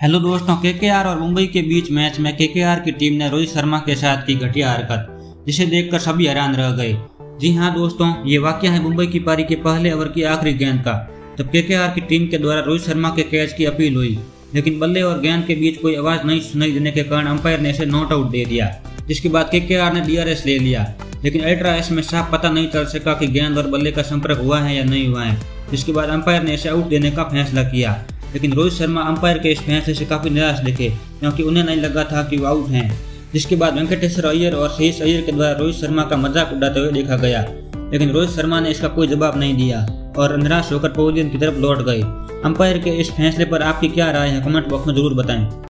Hello दोस्तों, KKR और मुंबई के बीच मैच में केकेआर की टीम ने रोहित शर्मा के साथ की घटिया हरकत, जिसे देखकर सभी हैरान रह गए। जी हाँ दोस्तों, ये वाक्य है मुंबई की पारी के पहले ओवर की आखिरी गेंद का तब केकेआर की टीम के द्वारा रोहित शर्मा के कैच की अपील हुई, लेकिन बल्ले और गेंद के बीच कोई आवाज़ नहीं सुनाई देने के कारण अंपायर ने इसे नॉट आउट दे दिया, जिसके बाद केकेआर ने डीआरएस ले लिया। लेकिन अल्ट्रा एस में साफ़ पता नहीं चल सका कि गेंद और बल्ले का संपर्क हुआ है या नहीं हुआ है, जिसके बाद अंपायर ने इसे आउट देने का फैसला किया। लेकिन रोहित शर्मा अंपायर के इस फैसले से काफ़ी निराश दिखे, क्योंकि उन्हें नहीं लगा था कि वो आउट हैं। जिसके बाद वेंकटेश्वर अय्यर और शेष अय्यर के द्वारा रोहित शर्मा का मज़ाक उड़ाते हुए देखा गया। लेकिन रोहित शर्मा ने इसका कोई जवाब नहीं दिया और निराश होकर पवेलियन की तरफ़ लौट गए। अंपायर के इस फैसले पर आपकी क्या राय है, कमेंट बॉक्स में ज़रूर बताएँ।